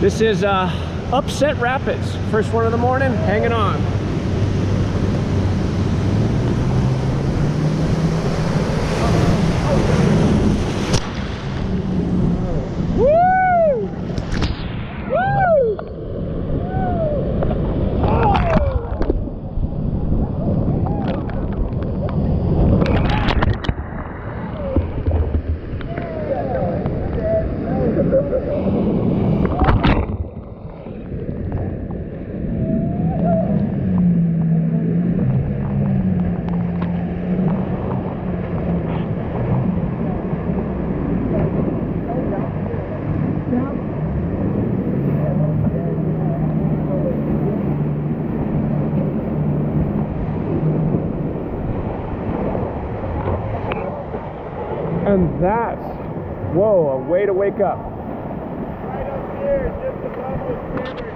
This is uh, Upset Rapids. First one of the morning, hanging on. Woo! Woo! And that's, whoa, a way to wake up.